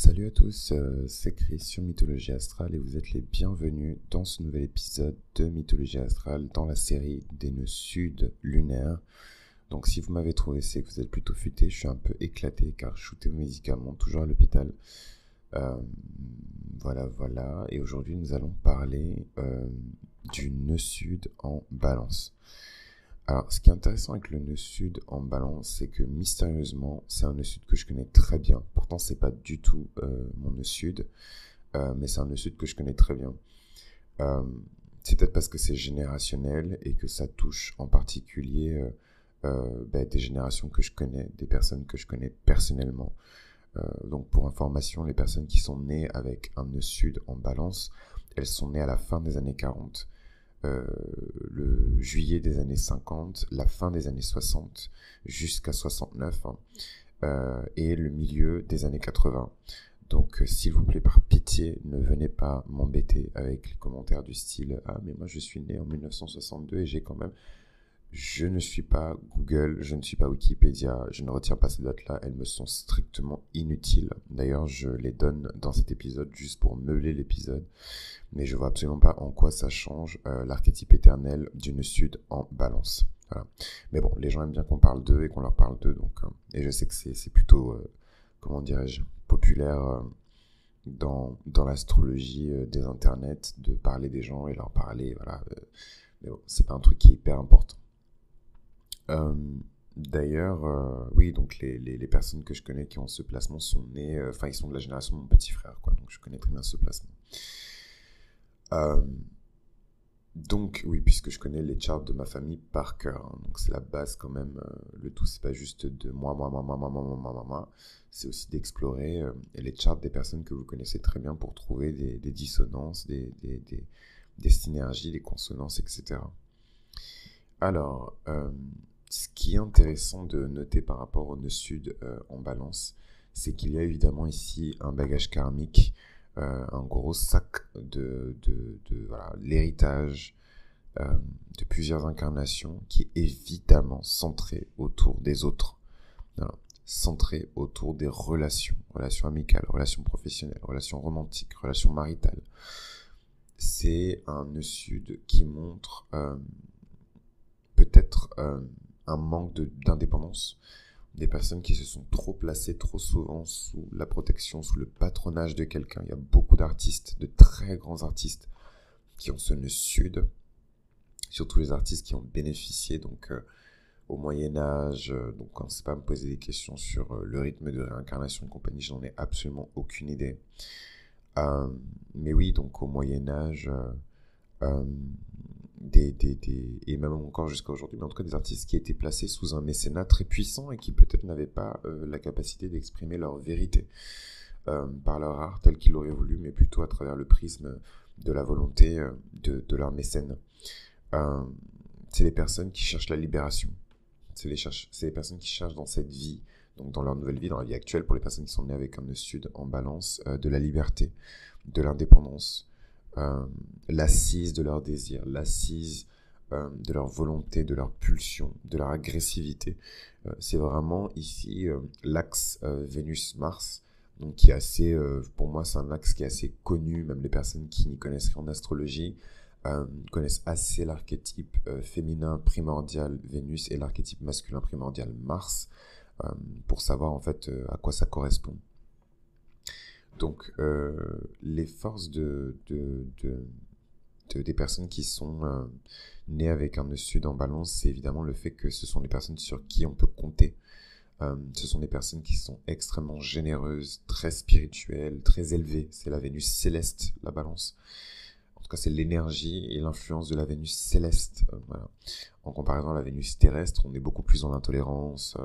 Salut à tous, euh, c'est Chris sur Mythologie Astrale et vous êtes les bienvenus dans ce nouvel épisode de Mythologie Astrale dans la série des nœuds sud lunaires. Donc si vous m'avez trouvé, c'est que vous êtes plutôt futé, je suis un peu éclaté car shooté aux médicaments, toujours à l'hôpital. Euh, voilà, voilà, et aujourd'hui nous allons parler euh, du nœud sud en balance. Alors, ce qui est intéressant avec le nœud sud en balance, c'est que mystérieusement, c'est un nœud sud que je connais très bien. Pourtant, c'est pas du tout euh, mon nœud sud, euh, mais c'est un nœud sud que je connais très bien. Euh, c'est peut-être parce que c'est générationnel et que ça touche en particulier ben, des générations que je connais, des personnes que je connais personnellement. donc, pour information, les personnes qui sont nées avec un nœud sud en balance, elles sont nées à la fin des années 40. Euh, le juillet des années 50, la fin des années 60 jusqu'à 69 hein, euh, et le milieu des années 80. Donc, euh, s'il vous plaît, par pitié, ne venez pas m'embêter avec les commentaires du style Ah, mais moi je suis né en 1962 et j'ai quand même je ne suis pas Google, je ne suis pas Wikipédia, je ne retiens pas ces dates-là, elles me sont strictement inutiles. D'ailleurs, je les donne dans cet épisode juste pour meubler l'épisode, mais je vois absolument pas en quoi ça change euh, l'archétype éternel d'une sud en balance. Mais bon, les gens aiment bien qu'on parle d'eux et qu'on leur parle d'eux, donc euh, et je sais que c'est plutôt, euh, comment dirais-je, populaire dans, l'astrologie des internets de parler des gens et leur parler, voilà. mais bon, c'est pas un truc qui est hyper important. Euh, d'ailleurs, euh, oui, donc les, les, personnes que je connais qui ont ce placement sont nées, euh, enfin, ils sont de la génération de mon petit frère, quoi, donc je connais très bien ce placement. donc, oui, puisque je connais les charts de ma famille par cœur, hein, donc c'est la base quand même. le tout, c'est pas juste de moi, moi, moi, moi, moi, moi, moi, moi, moi, c'est aussi d'explorer les charts des personnes que vous connaissez très bien pour trouver des, des dissonances, des, des, des, des, synergies, des consonances, etc. Alors, qui est intéressant de noter par rapport au nœud sud euh, en balance, c'est qu'il y a évidemment ici un bagage karmique, euh, un gros sac de, l'héritage euh, de plusieurs incarnations qui est évidemment centré autour des autres, centré autour des relations, relations amicales, relations professionnelles, relations romantiques, relations maritales. C'est un nœud sud qui montre peut-être un manque d'indépendance, des personnes qui se sont trop placées trop souvent sous la protection, sous le patronage de quelqu'un. Il y a beaucoup d'artistes, de très grands artistes, qui ont ce nœud sud, surtout les artistes qui ont bénéficié donc euh, au Moyen Âge. Euh, donc, quand c'est pas me poser des questions sur euh, le rythme de réincarnation et compagnie, j'en ai absolument aucune idée. mais oui, donc au Moyen Âge, des, des, des, et même encore jusqu'à aujourd'hui, mais en tout cas des artistes qui étaient placés sous un mécénat très puissant et qui peut-être n'avaient pas euh, la capacité d'exprimer leur vérité euh, par leur art tel qu'ils l'auraient voulu, mais plutôt à travers le prisme de la volonté euh, de, de, leur mécène. c'est les personnes qui cherchent la libération. C'est les, les personnes qui cherchent dans cette vie, donc dans leur nouvelle vie, dans la vie actuelle, pour les personnes qui sont nées avec un sud en balance, de la liberté, de l'indépendance, euh, l'assise de leur désir, l'assise euh, de leur volonté, de leur pulsion, de leur agressivité. Euh, c'est vraiment ici l'axe Vénus-Mars, donc qui est assez, pour moi, c'est un axe qui est assez connu, même les personnes qui n'y connaissent rien en astrologie. connaissent assez l'archétype féminin primordial Vénus et l'archétype masculin primordial Mars pour savoir en fait à quoi ça correspond. Donc, euh, les forces de, des personnes qui sont euh, nées avec un nœud sud en balance, c'est évidemment le fait que ce sont des personnes sur qui on peut compter. Euh, ce sont des personnes qui sont extrêmement généreuses, très spirituelles, très élevées. C'est la Vénus céleste, la balance. En tout cas, c'est l'énergie et l'influence de la Vénus céleste. En comparaison à la Vénus terrestre, on est beaucoup plus dans l'intolérance,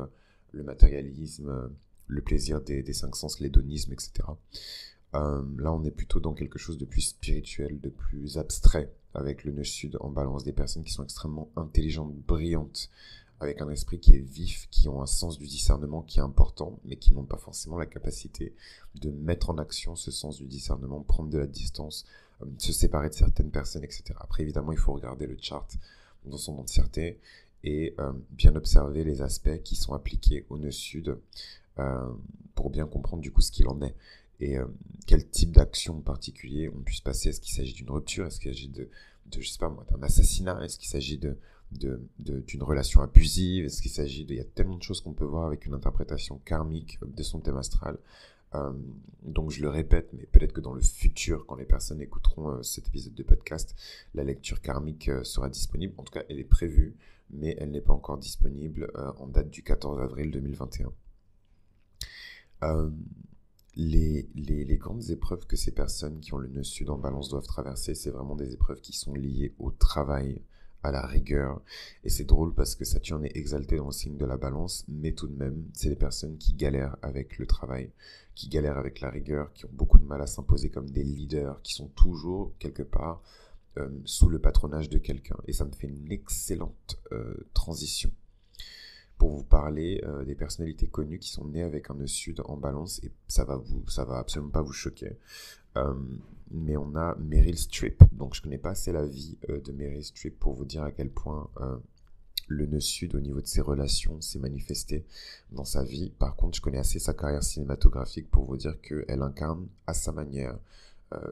le matérialisme, le plaisir des, cinq sens, l'hédonisme, etc. Euh, là, on est plutôt dans quelque chose de plus spirituel, de plus abstrait, avec le nœud sud en balance, des personnes qui sont extrêmement intelligentes, brillantes, avec un esprit qui est vif, qui ont un sens du discernement qui est important, mais qui n'ont pas forcément la capacité de mettre en action ce sens du discernement, prendre de la distance, euh, se séparer de certaines personnes, etc. Après, évidemment, il faut regarder le chart dans son entièreté et euh, bien observer les aspects qui sont appliqués au nœud sud pour bien comprendre du coup ce qu'il en est. et quel type d'action particulier on puisse passer. Est-ce qu'il s'agit d'une rupture? Est-ce qu'il s'agit de, de, je sais pas d'un assassinat? Est-ce qu'il s'agit de, d'une relation abusive? Est-ce qu'il s'agit de... Il y a tellement de choses qu'on peut voir avec une interprétation karmique de son thème astral. Euh, donc je le répète, mais peut-être que dans le futur, quand les personnes écouteront euh, cet épisode de podcast, la lecture karmique euh, sera disponible. En tout cas, elle est prévue, mais elle n'est pas encore disponible en date du 14 avril 2021. Les, les, les, grandes épreuves que ces personnes qui ont le nœud sud en balance doivent traverser, c'est vraiment des épreuves qui sont liées au travail, à la rigueur. Et c'est drôle parce que Saturne est exalté dans le signe de la balance, mais tout de même, c'est des personnes qui galèrent avec le travail, qui galèrent avec la rigueur, qui ont beaucoup de mal à s'imposer comme des leaders, qui sont toujours quelque part euh, sous le patronage de quelqu'un. Et ça me fait une excellente euh, transition pour vous parler euh, des personnalités connues qui sont nées avec un nœud sud en balance et ça va vous ça va absolument pas vous choquer euh, mais on a Meryl Streep. Donc je connais pas assez la vie euh, de Meryl Streep pour vous dire à quel point le nœud sud au niveau de ses relations s'est manifesté dans sa vie. Par contre, je connais assez sa carrière cinématographique pour vous dire qu'elle incarne à sa manière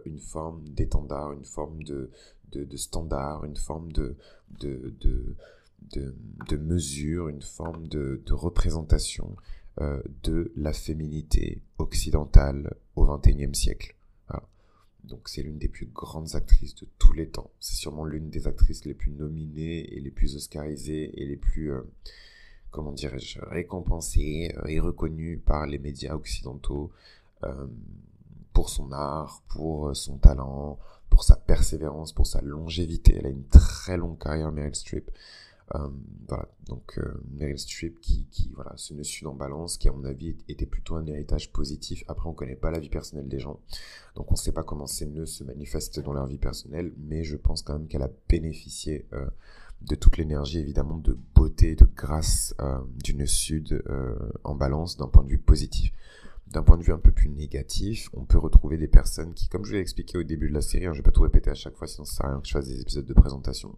une forme d'étendard, une forme de, de, standard, une forme de, de, de, de mesure, une forme de, représentation de la féminité occidentale au XXIe siècle. Donc c'est l'une des plus grandes actrices de tous les temps. C'est sûrement l'une des actrices les plus nominées et les plus oscarisées et les plus, euh, comment dirais-je, récompensées euh, et reconnues par les médias occidentaux euh, pour son art, pour son talent, pour sa persévérance, pour sa longévité. Elle a une très longue carrière, Meryl Streep. Euh, voilà, donc euh, Meryl Streep qui, qui, voilà, se ne suit en balance, qui à mon avis était plutôt un héritage positif. Après, on connaît pas la vie personnelle des gens, donc on sait pas comment ces nœuds se manifestent dans leur vie personnelle, mais je pense quand même qu'elle a bénéficié euh, de toute l'énergie, évidemment, de beauté, de grâce du nœud sud en balance d'un point de vue positif. D'un point de vue un peu plus négatif, on peut retrouver des personnes qui, comme je l'ai expliqué au début de la série, hein, je vais pas tout répéter à chaque fois, sinon ça sert à rien que je fasse des épisodes de présentation,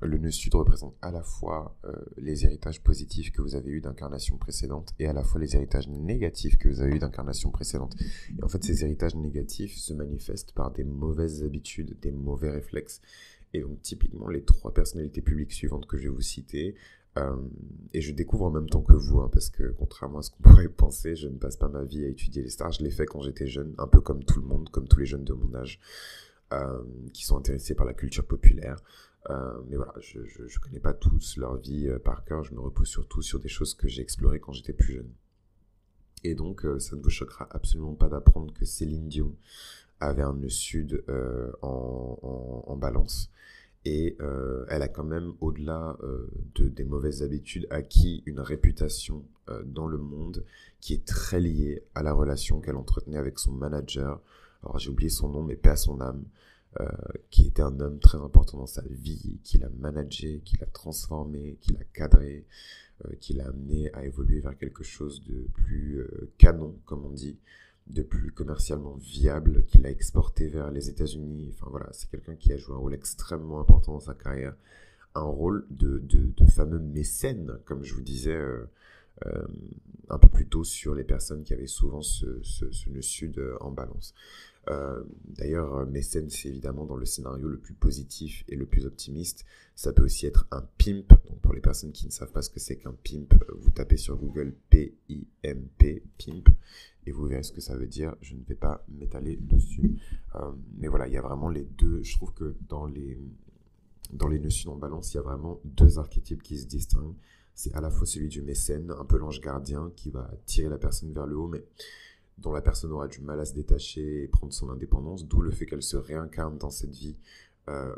le nœud sud représente à la fois euh, les héritages positifs que vous avez eus d'incarnations précédentes et à la fois les héritages négatifs que vous avez eus d'incarnations précédentes. Et en fait, ces héritages négatifs se manifestent par des mauvaises habitudes, des mauvais réflexes. Et donc, typiquement, les trois personnalités publiques suivantes que je vais vous citer, euh, et je découvre en même temps que vous, hein, parce que contrairement à ce qu'on pourrait penser, je ne passe pas ma vie à étudier les stars. Je l'ai fait quand j'étais jeune, un peu comme tout le monde, comme tous les jeunes de mon âge, euh, qui sont intéressés par la culture populaire. Euh, mais voilà, je ne connais pas tous leur vie euh, par cœur, je me repose surtout sur des choses que j'ai explorées quand j'étais plus jeune. Et donc, ça ne vous choquera absolument pas d'apprendre que Céline Dion avait un nœud sud en, en, balance. Et elle a quand même, au-delà de, des mauvaises habitudes, acquis une réputation dans le monde qui est très liée à la relation qu'elle entretenait avec son manager. Alors j'ai oublié son nom, mais paix à son âme. Euh, qui était un homme très important dans sa vie, qui l'a managé, qui l'a transformé, qui l'a cadré, euh, qui l'a amené à évoluer vers quelque chose de plus euh, canon, comme on dit, de plus commercialement viable, qui l'a exporté vers les États-Unis. Enfin voilà, c'est quelqu'un qui a joué un rôle extrêmement important dans sa carrière, un rôle de, fameux mécène, comme je vous disais. Un peu plus tôt sur les personnes qui avaient souvent ce, ce, ce sud en balance. Euh, d'ailleurs, euh, mécène, c'est évidemment dans le scénario le plus positif et le plus optimiste. Ça peut aussi être un pimp. Donc, pour les personnes qui ne savent pas ce que c'est qu'un pimp, euh, vous tapez sur Google P-I-M-P, pimp, et vous verrez ce que ça veut dire. Je ne vais pas m'étaler dessus. mais voilà, il y a vraiment les deux. Je trouve que dans les, dans les notions en balance, il y a vraiment deux archétypes qui se distinguent. C'est à la fois celui du mécène, un peu l'ange gardien, qui va tirer la personne vers le haut, mais dont la personne aura du mal à se détacher et prendre son indépendance, d'où le fait qu'elle se réincarne dans cette vie euh,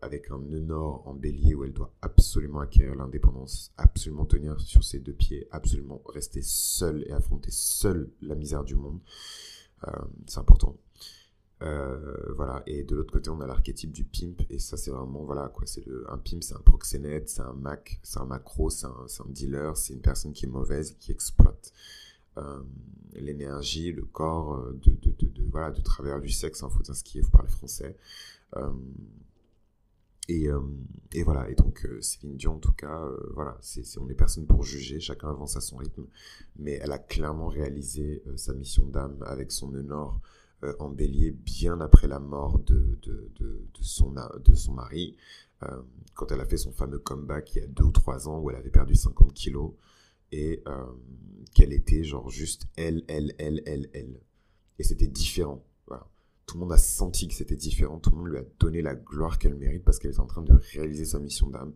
avec un nœud nord en bélier où elle doit absolument acquérir l'indépendance, absolument tenir sur ses deux pieds, absolument rester seule et affronter seule la misère du monde. Euh, c'est important. Euh, voilà, et de l'autre côté, on a l'archétype du pimp, et ça, c'est vraiment, voilà, quoi, c'est un pimp, c'est un proxénète, c'est un mac, c'est un macro, c'est un, dealer, c'est une personne qui est mauvaise, qui exploite euh, l'énergie, le corps euh, de, de, voilà, de travers du sexe, il hein, faut ce qui est, vous parlez français. Et, et, voilà, et donc Céline Dion, en tout cas, voilà, c'est, on est personne pour juger, chacun avance à son rythme, mais elle a clairement réalisé sa mission d'âme avec son en bélier bien après la mort de, de, de, son, de son mari, quand elle a fait son fameux comeback il y a deux ou trois ans où elle avait perdu 50 kilos et qu'elle était genre juste elle, elle, elle, elle, elle. Et c'était différent. Tout le monde a senti que c'était différent, tout le monde lui a donné la gloire qu'elle mérite parce qu'elle est en train de réaliser sa mission d'âme.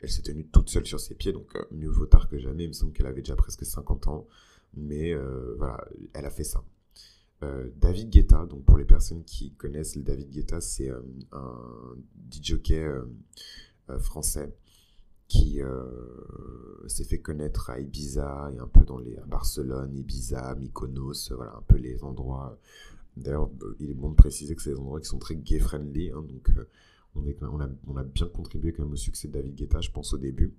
Elle s'est tenue toute seule sur ses pieds, donc euh, mieux vaut tard que jamais. Il me semble qu'elle avait déjà presque 50 ans, mais euh, voilà, elle a fait ça. Euh, David Guetta, donc pour les personnes qui connaissent David Guetta, c'est un DJ français qui s'est fait connaître à Ibiza et un peu dans les à Barcelone, Ibiza, Mykonos, voilà un peu les endroits D'ailleurs, il est bon de préciser que c'est des endroits qui sont très gay-friendly, hein, donc euh, on, a, bien contribué quand même au succès de David Guetta, je pense, au début.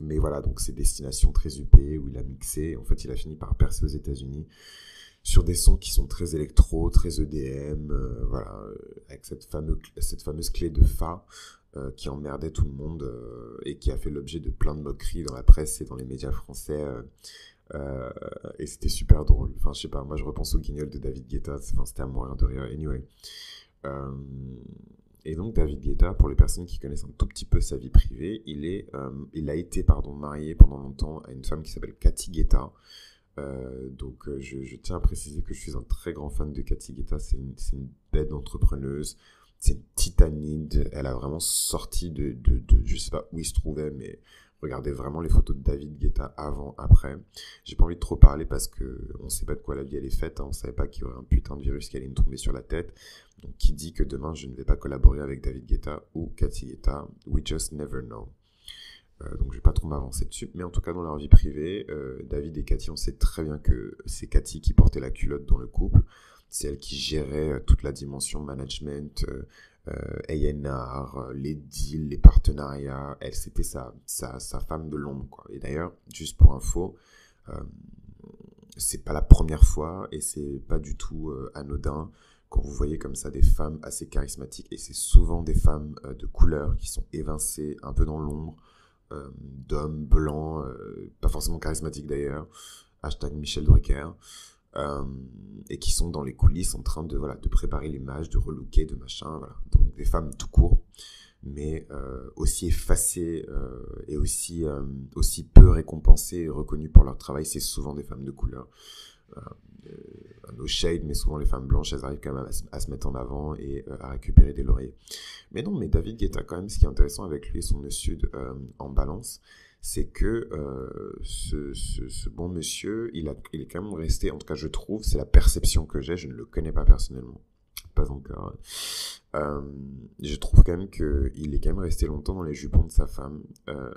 Mais voilà, donc c'est destination très UP où il a mixé. En fait, il a fini par percer aux États-Unis sur des sons qui sont très électro, très EDM, euh, voilà, euh, avec cette, fameuse, cette fameuse clé de Fa qui emmerdait tout le monde et qui a fait l'objet de plein de moqueries dans la presse et dans les médias français euh, et c'était super drôle. Enfin, je sais pas, moi je repense au guignol de David Guetta, enfin, c'était à mourir de rire. Anyway. Euh, et donc David Guetta, pour les personnes qui connaissent un tout petit peu sa vie privée, il, est, euh, il a été pardon, marié pendant longtemps à une femme qui s'appelle Cathy Guetta. Donc je, je, tiens à préciser que je suis un très grand fan de Cathy Guetta, c'est une, une bête entrepreneuse, c'est une titanide, elle a vraiment sorti de, de, de, je sais pas où il se trouvait, mais Regardez vraiment les photos de David Guetta avant, après. J'ai pas envie de trop parler parce que on sait pas de quoi la vie elle est faite. Hein. On savait pas qu'il y aurait un putain de virus qui allait nous tomber sur la tête. Donc qui dit que demain je ne vais pas collaborer avec David Guetta ou Cathy Guetta? We just never know. Euh, donc je vais pas trop m'avancer dessus. Mais en tout cas dans leur vie privée, euh, David et Cathy, on sait très bien que c'est Cathy qui portait la culotte dans le couple. C'est elle qui gérait euh, toute la dimension management, euh, A&R, les deals, les partenariats. Elle, c'était sa, femme de l'ombre. Et d'ailleurs, juste pour info, euh, c'est pas la première fois et c'est pas du tout anodin quand vous voyez comme ça des femmes assez charismatiques et c'est souvent des femmes de couleur qui sont évincées un peu dans l'ombre, d'hommes blancs, pas forcément charismatiques d'ailleurs, hashtag Michel Drucker, euh, et qui sont dans les coulisses en train de, voilà, de préparer l'image, de relooker, de machin. Donc des femmes tout court, mais euh, aussi effacées euh, et aussi, aussi peu récompensées et reconnues pour leur travail, c'est souvent des femmes de couleur. Un no shade, mais souvent les femmes blanches, elles arrivent quand même à, se mettre en avant et à récupérer des lauriers. Mais non, mais David Guetta, quand même, ce qui est intéressant avec lui et son sud en balance, c'est que euh, ce, bon monsieur, il, est quand même resté, en tout cas je trouve, c'est la perception que j'ai, je ne le connais pas personnellement, pas encore. Euh, je trouve quand même qu'il est quand même resté longtemps dans les jupons de sa femme. Euh,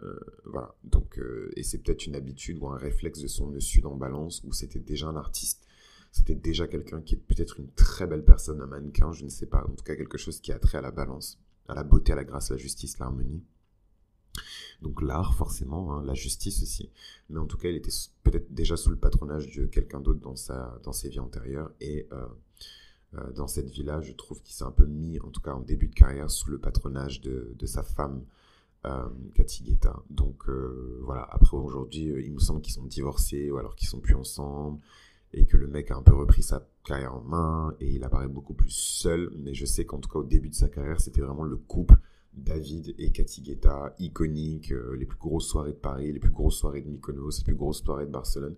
voilà, donc, et c'est peut-être une habitude ou un réflexe de son monsieur en balance, où c'était déjà un artiste c'était déjà quelqu'un qui est peut-être une très belle personne, un mannequin, je ne sais pas, en tout cas quelque chose qui a trait à la balance, à la beauté, à la grâce, à la justice, l'harmonie. Donc l'art, forcément, hein, la justice aussi. Mais en tout cas, il était peut-être déjà sous le patronage de quelqu'un d'autre dans, sa, dans ses vies antérieures. Et euh, euh, dans cette vie-là, je trouve qu'il s'est un peu mis, en tout cas en début de carrière, sous le patronage de, sa femme, euh, Cathy Guetta. Donc voilà, après aujourd'hui, il me semble qu'ils sont divorcés ou alors qu'ils sont plus ensemble et que le mec a un peu repris sa carrière en main et il apparaît beaucoup plus seul. Mais je sais qu'en tout cas au début de sa carrière, c'était vraiment le couple David et Cathy Guetta, iconiques, euh, les plus grosses soirées de Paris, les plus grosses soirées de Mykonos, les plus grosses soirées de Barcelone.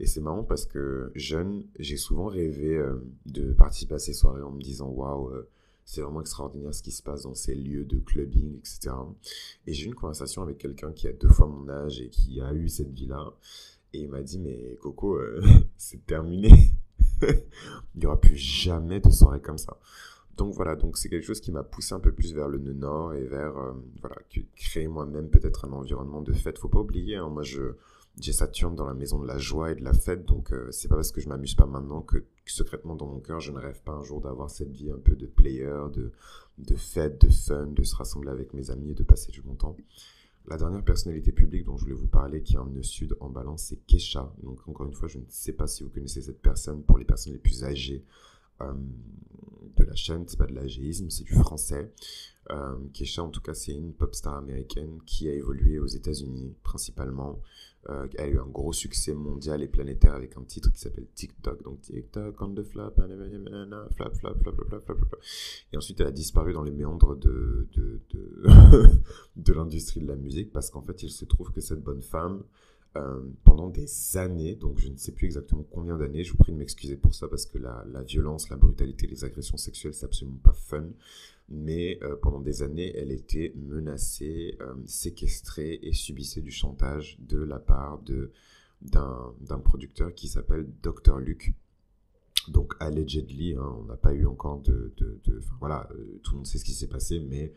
Et c'est marrant parce que jeune, j'ai souvent rêvé euh, de participer à ces soirées en me disant waouh, euh, c'est vraiment extraordinaire ce qui se passe dans ces lieux de clubbing, etc. Et j'ai eu une conversation avec quelqu'un qui a deux fois mon âge et qui a eu cette vie-là. Et il m'a dit, mais Coco, c'est terminé. il n'y aura plus jamais de soirée comme ça. Donc voilà, donc c'est quelque chose qui m'a poussé un peu plus vers le nord et vers euh, voilà créer moi-même peut-être un environnement de fête. Faut pas oublier, hein, moi je j'ai Saturne dans la maison de la joie et de la fête, donc euh, c'est pas parce que je m'amuse pas maintenant que, secrètement dans mon cœur je ne rêve pas un jour d'avoir cette vie un peu de player, de de fête, de fun, de se rassembler avec mes amis et de passer du bon temps. La dernière personnalité publique dont je voulais vous parler, qui est un nœud sud en balance, c'est Kesha. Donc encore une fois, je ne sais pas si vous connaissez cette personne. Pour les personnes les plus âgées, de la chaîne, c'est pas de l'agéisme, c'est du français. Euh, Kesha, en tout cas, c'est une pop star américaine qui a évolué aux États-Unis principalement. Euh, a eu un gros succès mondial et planétaire avec un titre qui s'appelle TikTok. Donc TikTok on the flap, flap, flap, flap, flap, flap, flap, Et ensuite, elle a disparu dans les méandres de, de, de, de l'industrie de la musique parce qu'en fait, il se trouve que cette bonne femme, euh, pendant des années, donc je ne sais plus exactement combien d'années, je vous prie de m'excuser pour ça parce que la, la, violence, la brutalité, les agressions sexuelles, c'est absolument pas fun. Mais euh, pendant des années, elle était menacée, euh, séquestrée et subissait du chantage de la part de d'un producteur qui s'appelle Dr. Luke. Donc allegedly, hein, on n'a pas eu encore de... de, voilà, tout le monde sait ce qui s'est passé, mais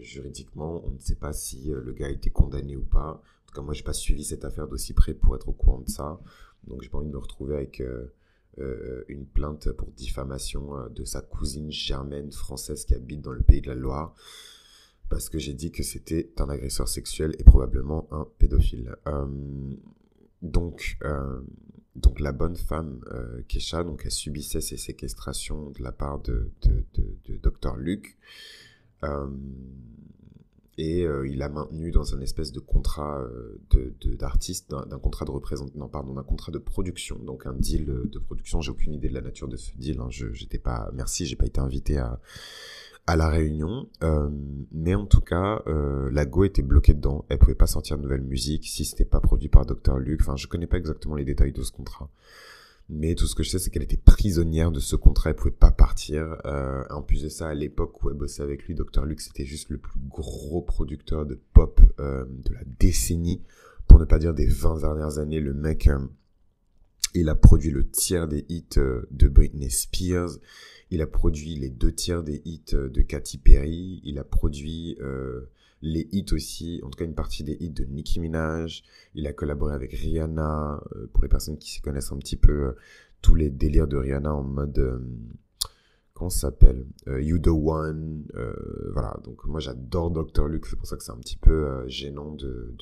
juridiquement, on ne sait pas si le gars a été condamné ou pas tout cas, moi, j'ai pas suivi cette affaire d'aussi près pour être au courant de ça. Donc, j'ai pas envie de me retrouver avec euh, euh, une plainte pour diffamation euh, de sa cousine germaine française qui habite dans le pays de la Loire. Parce que j'ai dit que c'était un agresseur sexuel et probablement un pédophile. donc, donc la bonne femme Kesha, donc elle subissait ces séquestrations de la part de, de, de Dr Luc et euh, il a maintenu dans un espèce de contrat euh, d'artiste, d'un contrat de représentation, pardon, d'un contrat de production, donc un deal de production. J'ai aucune idée de la nature de ce deal. Hein. Je, j'étais pas, merci, j'ai pas été invité à la réunion, euh, mais en tout cas, la Go était bloquée dedans. Elle pouvait pas sortir de nouvelle musique si c'était pas produit par Dr Luke. Enfin, je connais pas exactement les détails de ce contrat. Mais tout ce que je sais, c'est qu'elle était prisonnière de ce contrat, elle pouvait pas partir. Euh, en plus de ça, à l'époque où elle bossait avec lui, Dr. Luke, c'était juste le plus gros producteur de pop euh, de la décennie, pour ne pas dire des 20 dernières années. Le mec, euh, il a produit le tiers des hits de Britney Spears, il a produit les deux tiers des hits de Katy Perry, il a produit les hits aussi, en tout cas une partie des hits de Nicki Minaj. Il a collaboré avec Rihanna, euh, pour les personnes qui s'y connaissent un petit peu, euh, tous les délires de Rihanna en mode... Euh, comment ça s'appelle You the One. voilà, donc moi j'adore Dr. Luke, c'est pour ça que c'est un petit peu gênant de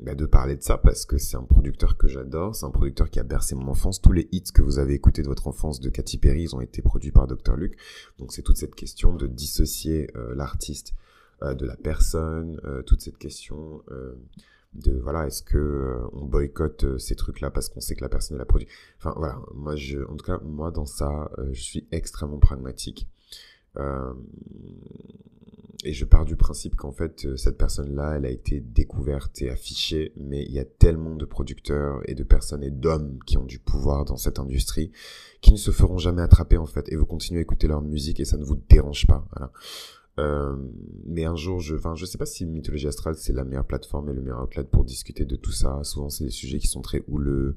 bah, de parler de ça parce que c'est un producteur que j'adore, c'est un producteur qui a bercé mon enfance. Tous les hits que vous avez écoutés de votre enfance de Katy Perry, ils ont été produits par Dr. Luke. Donc c'est toute cette question de dissocier euh, l'artiste euh, de la personne, euh, toute cette question de voilà, est-ce que on boycotte ces trucs-là parce qu'on sait que la personne l'a produit? Enfin voilà, moi je, en tout cas moi dans ça, je suis extrêmement pragmatique. Et je pars du principe qu'en fait, euh, cette personne-là, elle a été découverte et affichée, mais il y a tellement de producteurs et de personnes et d'hommes qui ont du pouvoir dans cette industrie qui ne se feront jamais attraper en fait. Et vous continuez à écouter leur musique et ça ne vous dérange pas. Voilà. Euh, mais un jour, je, enfin, je sais pas si Mythologie Astrale c'est la meilleure plateforme et le meilleur outlet pour discuter de tout ça. Souvent, c'est des sujets qui sont très houleux.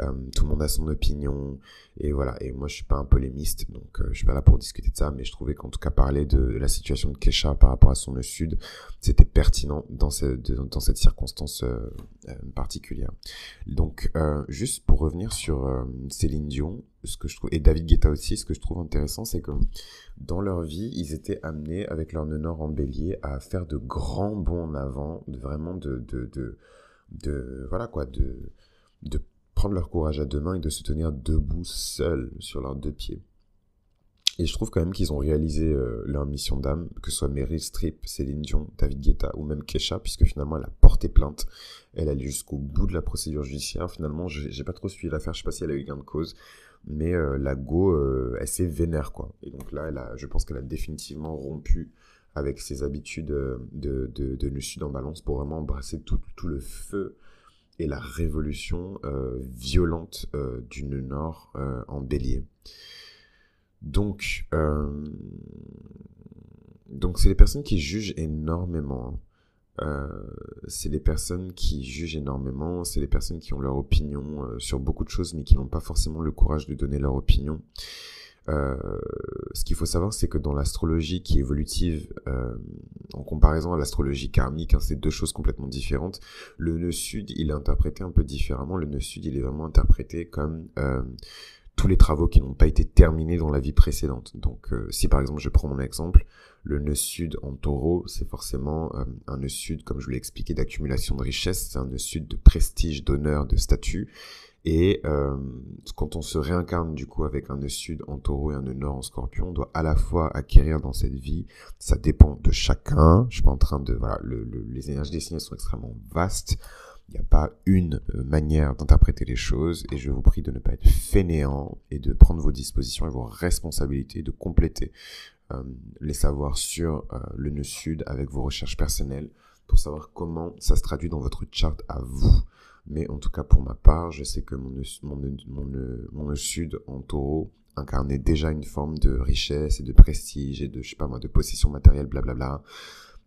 Euh, tout le monde a son opinion et voilà. Et moi, je suis pas un polémiste, donc euh, je suis pas là pour discuter de ça. Mais je trouvais qu'en tout cas parler de, la situation de Kesha par rapport à son le sud, c'était pertinent dans, cette dans cette circonstance particulière. Donc, juste pour revenir sur Céline Dion, ce que je trouve et David Guetta aussi, ce que je trouve intéressant, c'est que dans leur vie, ils étaient amenés avec leur nœud en bélier à faire de grands bons en avant, de vraiment de, de, de, de voilà quoi, de, de prendre leur courage à deux mains et de se tenir debout seuls sur leurs deux pieds. Et je trouve quand même qu'ils ont réalisé euh, leur mission d'âme, que ce soit Meryl Streep, Céline Dion, David Guetta ou même Kesha, puisque finalement elle a porté plainte. Elle allait jusqu'au bout de la procédure judiciaire. Finalement, j'ai pas trop suivi l'affaire, je sais pas si elle a eu gain de cause mais euh, la Go, euh, elle s'est vénère, quoi. Et donc là, elle a, je pense qu'elle a définitivement rompu avec ses habitudes de, de, de le sud en balance pour vraiment embrasser tout, tout le feu et la révolution violente du nord en bélier. Donc, donc c'est les personnes qui jugent énormément. Hein. Euh, c'est les personnes qui jugent énormément, c'est les personnes qui ont leur opinion euh, sur beaucoup de choses, mais qui n'ont pas forcément le courage de donner leur opinion. Euh, ce qu'il faut savoir, c'est que dans l'astrologie qui est évolutive, en comparaison à l'astrologie karmique, hein, c'est deux choses complètement différentes. Le nœud sud, il est interprété un peu différemment. Le nœud sud, il est vraiment interprété comme tous les travaux qui n'ont pas été terminés dans la vie précédente. Donc, si par exemple je prends mon exemple, le nœud sud en taureau, c'est forcément euh, un nœud sud, comme je vous l'ai expliqué, d'accumulation de richesse, c'est un nœud sud de prestige, d'honneur, de statut. Et euh, quand on se réincarne du coup avec un nœud sud en taureau et un nœud nord en scorpion, on doit à la fois acquérir dans cette vie, ça dépend de chacun, je suis pas en train de... Voilà, les énergies des signes sont extrêmement vastes, il n'y a pas une euh, manière d'interpréter les choses. Et je vous prie de ne pas être fainéant et de prendre vos dispositions et vos responsabilités, de compléter euh, les savoirs sur euh, le nœud sud avec vos recherches personnelles pour savoir comment ça se traduit dans votre charte à vous. Mais en tout cas, pour ma part, je sais que mon sud en taureau incarnait déjà une forme de richesse et de prestige et de, je sais pas moi, de possession matérielle, blablabla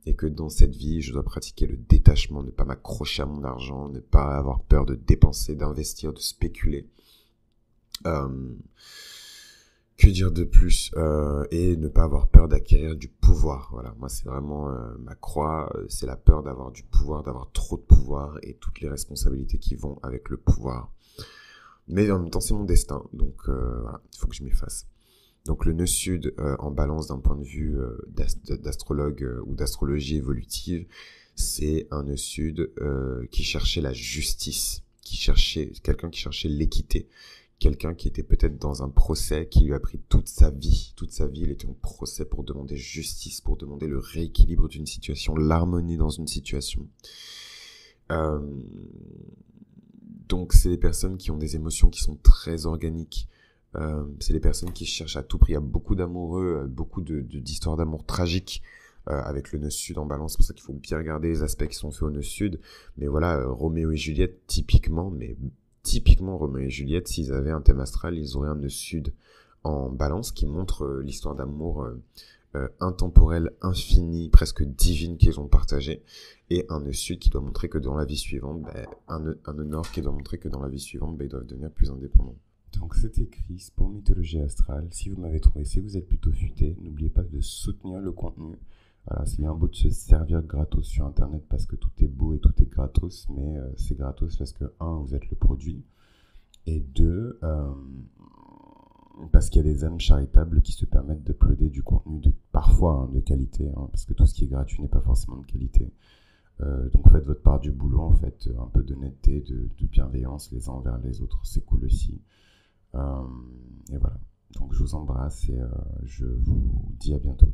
et que dans cette vie, je dois pratiquer le détachement, ne pas m'accrocher à mon argent, ne pas avoir peur de dépenser, d'investir, de spéculer. Euh, que dire de plus euh, Et ne pas avoir peur d'acquérir du pouvoir. Voilà, moi c'est vraiment euh, ma croix, c'est la peur d'avoir du pouvoir, d'avoir trop de pouvoir et toutes les responsabilités qui vont avec le pouvoir. Mais en même temps, c'est mon destin, donc voilà, il faut que je fasse. Donc le nœud sud euh, en balance d'un point de vue euh, d'astrologue euh, ou d'astrologie évolutive, c'est un nœud sud qui cherchait la justice, qui cherchait quelqu'un qui cherchait l'équité, quelqu'un qui était peut-être dans un procès qui lui a pris toute sa vie, toute sa vie, il était en procès pour demander justice, pour demander le rééquilibre d'une situation, l'harmonie dans une situation. donc c'est des personnes qui ont des émotions qui sont très organiques, euh, c'est des personnes qui cherchent à tout prix. Il y a beaucoup d'amoureux, euh, beaucoup d'histoires de, d'amour tragiques euh, avec le nœud sud en balance. C'est pour ça qu'il faut bien regarder les aspects qui sont faits au nœud sud. Mais voilà, Roméo et Juliette, typiquement, mais typiquement Roméo et Juliette, s'ils avaient un thème astral, ils auraient un nœud sud en balance qui montre l'histoire d'amour intemporel, infini, presque divine qu'ils ont partagé, et un nœud sud qui doit montrer que dans la vie suivante, ben, un, un, nord qui doit montrer que dans la vie suivante, ben, ils doivent devenir plus indépendants. Donc c'était Chris pour Mythologie Astrale. Si vous m'avez trouvé, si vous êtes plutôt futé, n'oubliez pas de soutenir le contenu. Voilà, c'est bien beau de se servir gratos sur Internet parce que tout est beau et tout est gratos, mais euh, c'est gratos parce que, un, vous êtes le produit, et deux, euh, parce qu'il y a des âmes charitables qui se permettent de du contenu de, parfois hein, de qualité, hein, parce que tout ce qui est gratuit n'est pas forcément de qualité. Euh, donc faites votre part du boulot, en fait, un peu d'honnêteté, de, de bienveillance les uns envers les autres, c'est cool aussi. Et voilà. Donc je vous embrasse et je vous dis à bientôt.